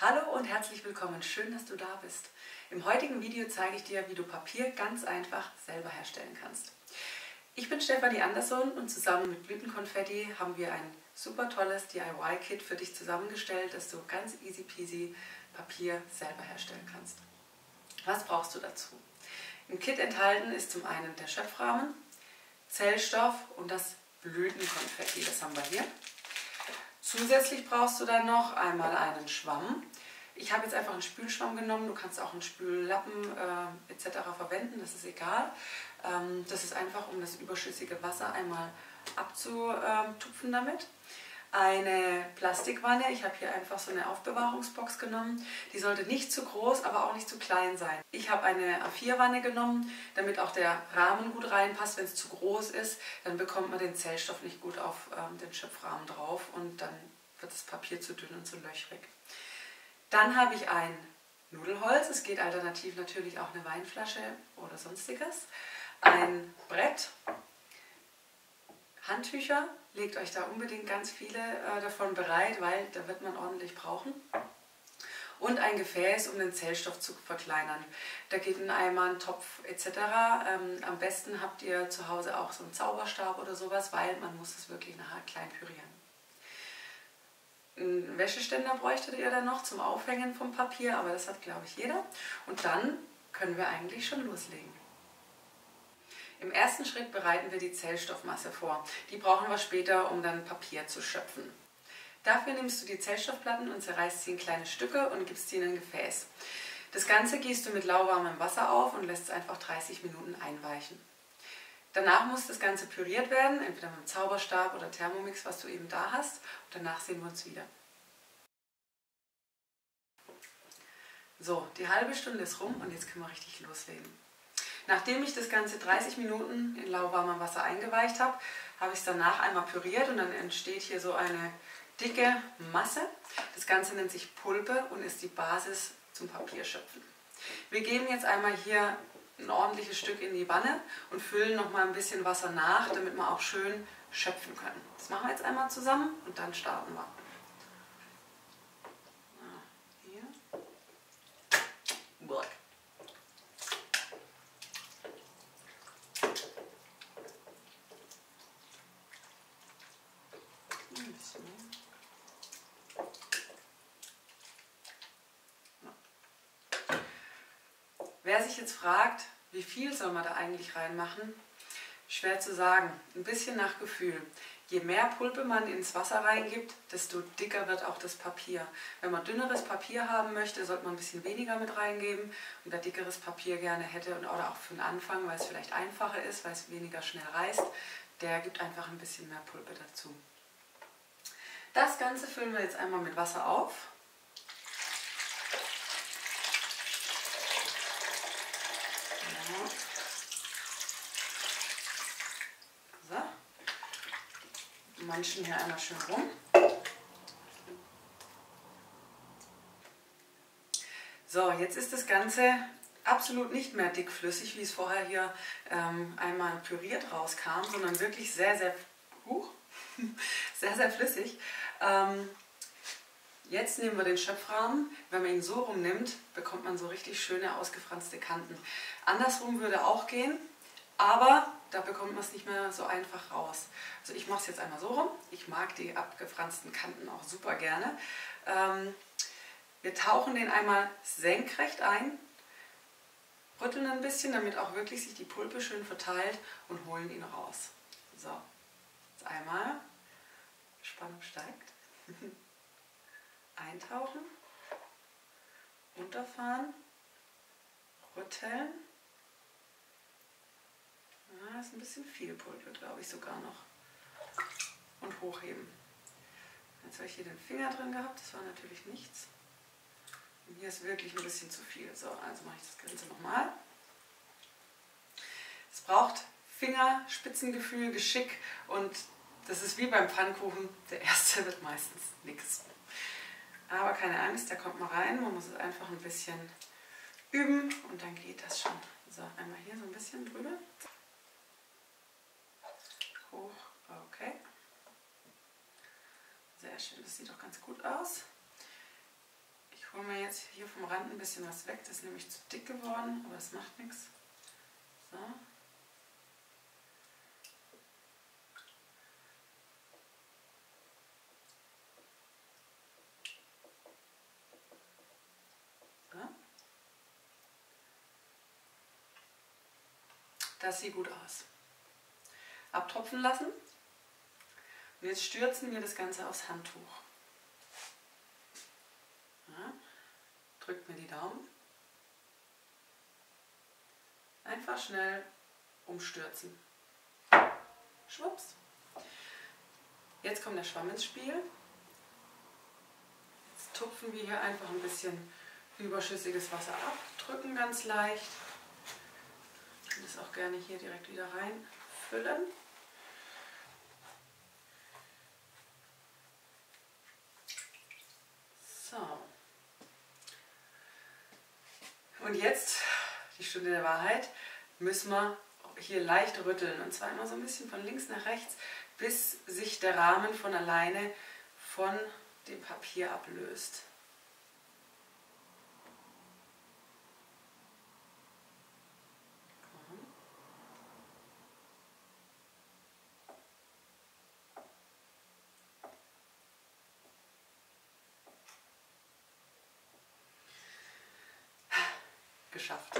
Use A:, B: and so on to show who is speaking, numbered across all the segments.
A: Hallo und herzlich willkommen, schön, dass du da bist. Im heutigen Video zeige ich dir, wie du Papier ganz einfach selber herstellen kannst. Ich bin Stefanie Andersson und zusammen mit Blütenkonfetti haben wir ein super tolles DIY-Kit für dich zusammengestellt, dass du ganz easy peasy Papier selber herstellen kannst. Was brauchst du dazu? Im Kit enthalten ist zum einen der Schöpfrahmen, Zellstoff und das Blütenkonfetti, das haben wir hier. Zusätzlich brauchst du dann noch einmal einen Schwamm. Ich habe jetzt einfach einen Spülschwamm genommen, du kannst auch einen Spüllappen äh, etc. verwenden, das ist egal. Ähm, das ist einfach, um das überschüssige Wasser einmal abzutupfen damit eine Plastikwanne. Ich habe hier einfach so eine Aufbewahrungsbox genommen. Die sollte nicht zu groß, aber auch nicht zu klein sein. Ich habe eine A4-Wanne genommen, damit auch der Rahmen gut reinpasst. Wenn es zu groß ist, dann bekommt man den Zellstoff nicht gut auf ähm, den Schöpfrahmen drauf und dann wird das Papier zu dünn und zu löchrig. Dann habe ich ein Nudelholz. Es geht alternativ natürlich auch eine Weinflasche oder sonstiges. Ein Brett, Handtücher, legt euch da unbedingt ganz viele äh, davon bereit, weil da wird man ordentlich brauchen. Und ein Gefäß, um den Zellstoff zu verkleinern. Da geht ein Eimer, ein Topf etc. Ähm, am besten habt ihr zu Hause auch so einen Zauberstab oder sowas, weil man muss es wirklich nachher klein pürieren. Einen Wäscheständer bräuchtet ihr dann noch zum Aufhängen vom Papier, aber das hat glaube ich jeder. Und dann können wir eigentlich schon loslegen. Im ersten Schritt bereiten wir die Zellstoffmasse vor. Die brauchen wir später, um dann Papier zu schöpfen. Dafür nimmst du die Zellstoffplatten und zerreißt sie in kleine Stücke und gibst sie in ein Gefäß. Das Ganze gießt du mit lauwarmem Wasser auf und lässt es einfach 30 Minuten einweichen. Danach muss das Ganze püriert werden, entweder mit dem Zauberstab oder Thermomix, was du eben da hast. Und danach sehen wir uns wieder. So, die halbe Stunde ist rum und jetzt können wir richtig loslegen. Nachdem ich das Ganze 30 Minuten in lauwarmem Wasser eingeweicht habe, habe ich es danach einmal püriert und dann entsteht hier so eine dicke Masse. Das Ganze nennt sich Pulpe und ist die Basis zum Papierschöpfen. Wir geben jetzt einmal hier ein ordentliches Stück in die Wanne und füllen noch mal ein bisschen Wasser nach, damit wir auch schön schöpfen können. Das machen wir jetzt einmal zusammen und dann starten wir. Wer sich jetzt fragt, wie viel soll man da eigentlich reinmachen, schwer zu sagen. Ein bisschen nach Gefühl. Je mehr Pulpe man ins Wasser reingibt, desto dicker wird auch das Papier. Wenn man dünneres Papier haben möchte, sollte man ein bisschen weniger mit reingeben. Und wer dickeres Papier gerne hätte oder auch für den Anfang, weil es vielleicht einfacher ist, weil es weniger schnell reißt, der gibt einfach ein bisschen mehr Pulpe dazu. Das Ganze füllen wir jetzt einmal mit Wasser auf. Manchen hier einmal schön rum. So, jetzt ist das Ganze absolut nicht mehr dickflüssig, wie es vorher hier ähm, einmal püriert rauskam, sondern wirklich sehr, sehr, uh, sehr, sehr flüssig. Ähm, jetzt nehmen wir den Schöpfrahmen. Wenn man ihn so rumnimmt, bekommt man so richtig schöne ausgefranste Kanten. Andersrum würde auch gehen, aber da bekommt man es nicht mehr so einfach raus. Also ich mache es jetzt einmal so rum. Ich mag die abgefransten Kanten auch super gerne. Ähm, wir tauchen den einmal senkrecht ein, rütteln ein bisschen, damit auch wirklich sich die Pulpe schön verteilt und holen ihn raus. So, jetzt einmal, Spannung steigt, eintauchen, runterfahren, rütteln ja, ist ein bisschen viel Pulver, glaube ich sogar noch. Und hochheben. Jetzt habe ich hier den Finger drin gehabt, das war natürlich nichts. Und hier ist wirklich ein bisschen zu viel. So, also mache ich das Ganze nochmal. Es braucht Fingerspitzengefühl, Geschick und das ist wie beim Pfannkuchen, der erste wird meistens nichts. Aber keine Angst, der kommt mal rein, man muss es einfach ein bisschen üben und dann geht das schon. So, einmal hier so ein bisschen drüber hoch. Okay. Sehr schön, das sieht doch ganz gut aus. Ich jetzt hier vom Rand ein bisschen was weg. Das ist nämlich zu dick geworden, aber das macht nichts. So. Das sieht gut aus. Abtropfen lassen. Und jetzt stürzen wir das Ganze aufs Handtuch. Ja, drückt mir die Daumen. Einfach schnell umstürzen. Schwupps. Jetzt kommt der Schwamm ins Spiel. Jetzt tupfen wir hier einfach ein bisschen überschüssiges Wasser ab, drücken ganz leicht das auch gerne hier direkt wieder reinfüllen. So. Und jetzt, die Stunde der Wahrheit, müssen wir hier leicht rütteln. Und zwar immer so ein bisschen von links nach rechts, bis sich der Rahmen von alleine von dem Papier ablöst. Geschafft.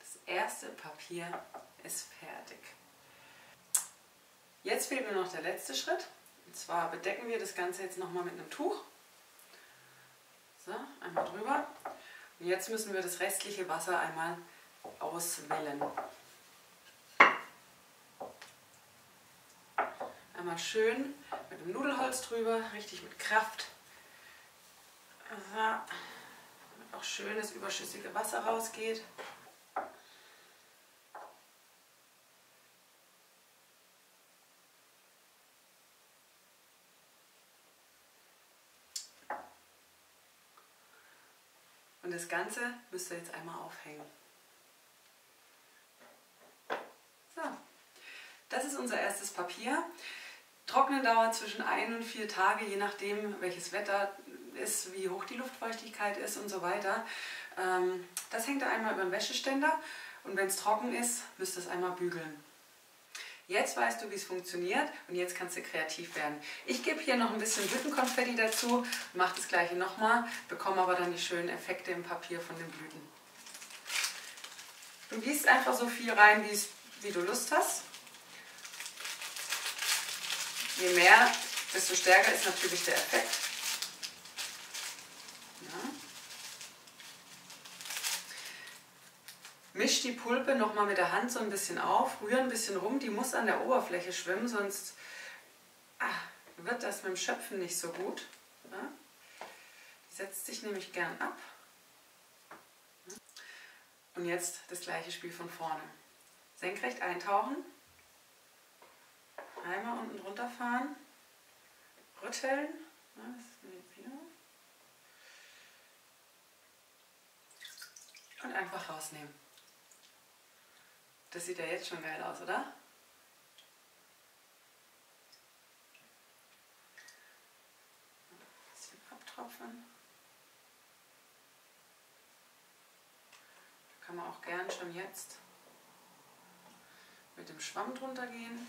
A: Das erste Papier ist fertig. Jetzt fehlt mir noch der letzte Schritt. Und zwar bedecken wir das Ganze jetzt nochmal mit einem Tuch. So, einmal drüber. Und jetzt müssen wir das restliche Wasser einmal auswellen. Einmal schön mit dem Nudelholz drüber, richtig mit Kraft. Damit auch schönes überschüssige Wasser rausgeht. Und das Ganze müsst ihr jetzt einmal aufhängen. So, das ist unser erstes Papier. Trocknen dauert zwischen ein und vier Tage, je nachdem welches Wetter ist, wie hoch die Luftfeuchtigkeit ist und so weiter. Ähm, das hängt einmal über den Wäscheständer und wenn es trocken ist, müsst ihr es einmal bügeln. Jetzt weißt du, wie es funktioniert und jetzt kannst du kreativ werden. Ich gebe hier noch ein bisschen Blütenkonfetti dazu, mache das gleiche nochmal, bekomme aber dann die schönen Effekte im Papier von den Blüten. Du gießt einfach so viel rein, wie du Lust hast. Je mehr, desto stärker ist natürlich der Effekt. Misch die Pulpe nochmal mit der Hand so ein bisschen auf, rühr ein bisschen rum, die muss an der Oberfläche schwimmen, sonst ah, wird das mit dem Schöpfen nicht so gut. Die setzt sich nämlich gern ab. Und jetzt das gleiche Spiel von vorne. Senkrecht eintauchen, einmal unten drunter fahren, rütteln, und einfach rausnehmen. Das sieht ja jetzt schon geil aus, oder? Ein bisschen abtropfen. Da kann man auch gern schon jetzt mit dem Schwamm drunter gehen.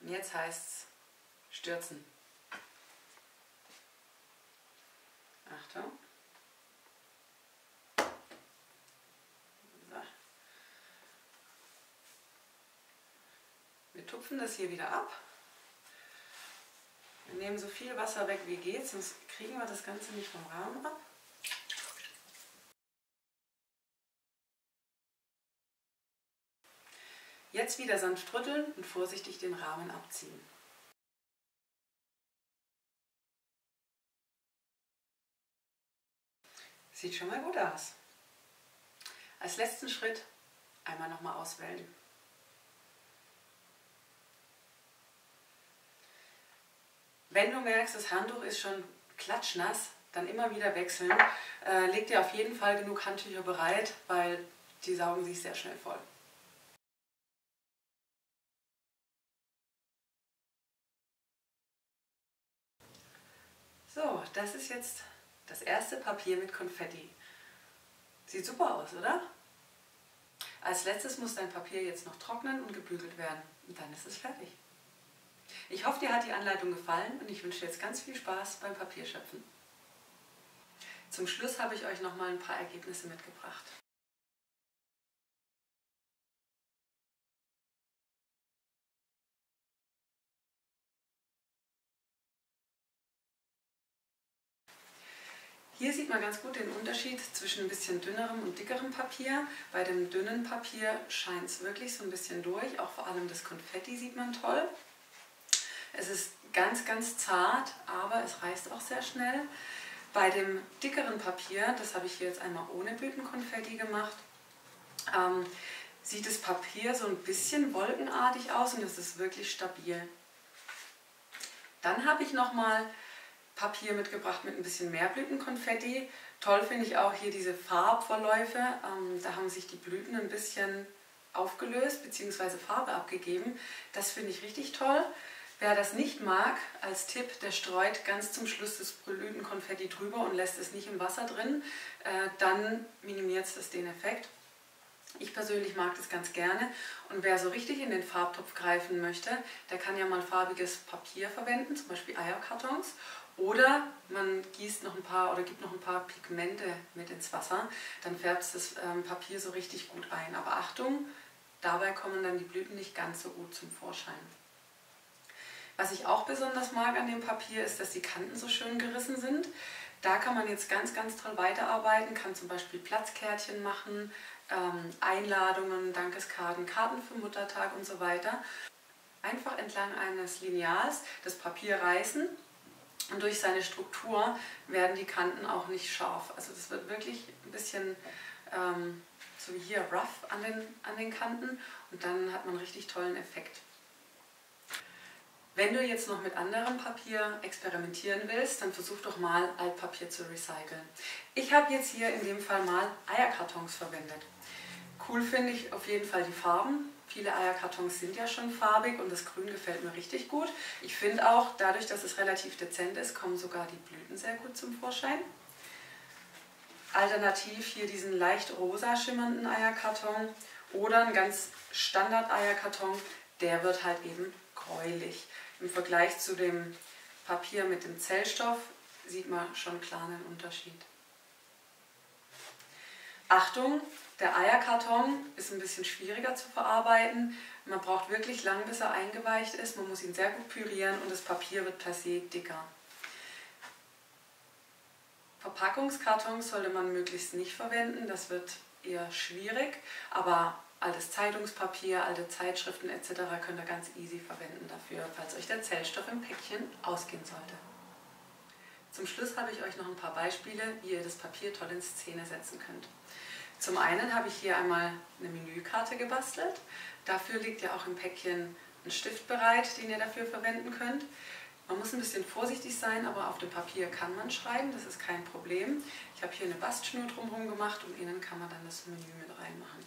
A: Und jetzt heißt es stürzen. Achtung. So. Wir tupfen das hier wieder ab. Wir nehmen so viel Wasser weg wie geht, sonst kriegen wir das Ganze nicht vom Rahmen ab. Jetzt wieder sanft rütteln und vorsichtig den Rahmen abziehen. Sieht schon mal gut aus. Als letzten Schritt einmal nochmal auswählen. Wenn du merkst, das Handtuch ist schon klatschnass, dann immer wieder wechseln. Äh, leg dir auf jeden Fall genug Handtücher bereit, weil die saugen sich sehr schnell voll. So, das ist jetzt das erste Papier mit Konfetti. Sieht super aus, oder? Als letztes muss dein Papier jetzt noch trocknen und gebügelt werden. Und dann ist es fertig. Ich hoffe, dir hat die Anleitung gefallen und ich wünsche dir jetzt ganz viel Spaß beim Papierschöpfen. Zum Schluss habe ich euch noch mal ein paar Ergebnisse mitgebracht. Hier sieht man ganz gut den Unterschied zwischen ein bisschen dünnerem und dickerem Papier. Bei dem dünnen Papier scheint es wirklich so ein bisschen durch, auch vor allem das Konfetti sieht man toll. Es ist ganz, ganz zart, aber es reißt auch sehr schnell. Bei dem dickeren Papier, das habe ich hier jetzt einmal ohne Blütenkonfetti gemacht, ähm, sieht das Papier so ein bisschen wolkenartig aus und es ist wirklich stabil. Dann habe ich nochmal Papier mitgebracht mit ein bisschen mehr Blütenkonfetti. Toll finde ich auch hier diese Farbverläufe. Ähm, da haben sich die Blüten ein bisschen aufgelöst bzw. Farbe abgegeben. Das finde ich richtig toll. Wer das nicht mag, als Tipp, der streut ganz zum Schluss das Blütenkonfetti drüber und lässt es nicht im Wasser drin. Äh, dann minimiert es den Effekt. Ich persönlich mag das ganz gerne und wer so richtig in den Farbtopf greifen möchte, der kann ja mal farbiges Papier verwenden, zum Beispiel Eierkartons oder man gießt noch ein paar oder gibt noch ein paar Pigmente mit ins Wasser, dann färbt das ähm, Papier so richtig gut ein. Aber Achtung, dabei kommen dann die Blüten nicht ganz so gut zum Vorschein. Was ich auch besonders mag an dem Papier ist, dass die Kanten so schön gerissen sind. Da kann man jetzt ganz, ganz toll weiterarbeiten, kann zum Beispiel Platzkärtchen machen, ähm, Einladungen, Dankeskarten, Karten für Muttertag und so weiter. Einfach entlang eines Lineals das Papier reißen und durch seine Struktur werden die Kanten auch nicht scharf. Also das wird wirklich ein bisschen ähm, so wie hier rough an den, an den Kanten und dann hat man einen richtig tollen Effekt. Wenn du jetzt noch mit anderem Papier experimentieren willst, dann versuch doch mal Altpapier zu recyceln. Ich habe jetzt hier in dem Fall mal Eierkartons verwendet. Cool finde ich auf jeden Fall die Farben. Viele Eierkartons sind ja schon farbig und das Grün gefällt mir richtig gut. Ich finde auch, dadurch, dass es relativ dezent ist, kommen sogar die Blüten sehr gut zum Vorschein. Alternativ hier diesen leicht rosa schimmernden Eierkarton oder ein ganz Standard Eierkarton, der wird halt eben gräulich. Im Vergleich zu dem Papier mit dem Zellstoff sieht man schon klar einen Unterschied. Achtung, der Eierkarton ist ein bisschen schwieriger zu verarbeiten. Man braucht wirklich lang, bis er eingeweicht ist. Man muss ihn sehr gut pürieren und das Papier wird per se dicker. Verpackungskartons sollte man möglichst nicht verwenden, das wird eher schwierig, aber altes Zeitungspapier, alte Zeitschriften etc. könnt ihr ganz easy verwenden dafür, falls euch der Zellstoff im Päckchen ausgehen sollte. Zum Schluss habe ich euch noch ein paar Beispiele, wie ihr das Papier toll in Szene setzen könnt. Zum einen habe ich hier einmal eine Menükarte gebastelt. Dafür liegt ja auch im Päckchen ein Stift bereit, den ihr dafür verwenden könnt. Man muss ein bisschen vorsichtig sein, aber auf dem Papier kann man schreiben, das ist kein Problem. Ich habe hier eine Bastschnur drumherum gemacht und innen kann man dann das Menü mit reinmachen.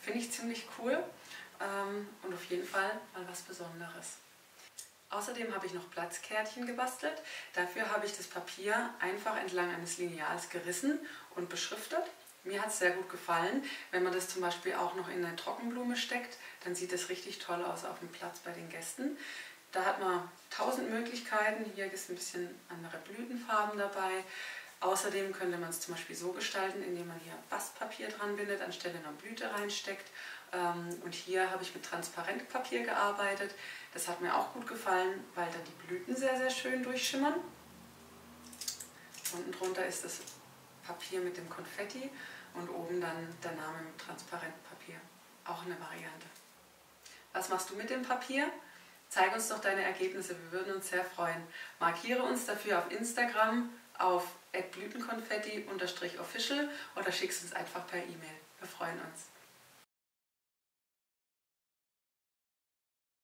A: Finde ich ziemlich cool ähm, und auf jeden Fall mal was Besonderes. Außerdem habe ich noch Platzkärtchen gebastelt. Dafür habe ich das Papier einfach entlang eines Lineals gerissen und beschriftet. Mir hat es sehr gut gefallen. Wenn man das zum Beispiel auch noch in eine Trockenblume steckt, dann sieht das richtig toll aus auf dem Platz bei den Gästen. Da hat man tausend Möglichkeiten. Hier ist ein bisschen andere Blütenfarben dabei. Außerdem könnte man es zum Beispiel so gestalten, indem man hier Bastpapier dran bindet, anstelle einer Blüte reinsteckt. Ähm, und hier habe ich mit Transparentpapier gearbeitet. Das hat mir auch gut gefallen, weil dann die Blüten sehr, sehr schön durchschimmern. Unten drunter ist das Papier mit dem Konfetti und oben dann der Name mit Transparentpapier. Auch eine Variante. Was machst du mit dem Papier? Zeig uns doch deine Ergebnisse, wir würden uns sehr freuen. Markiere uns dafür auf Instagram auf blütenkonfetti-official oder schickst uns einfach per E-Mail. Wir freuen uns.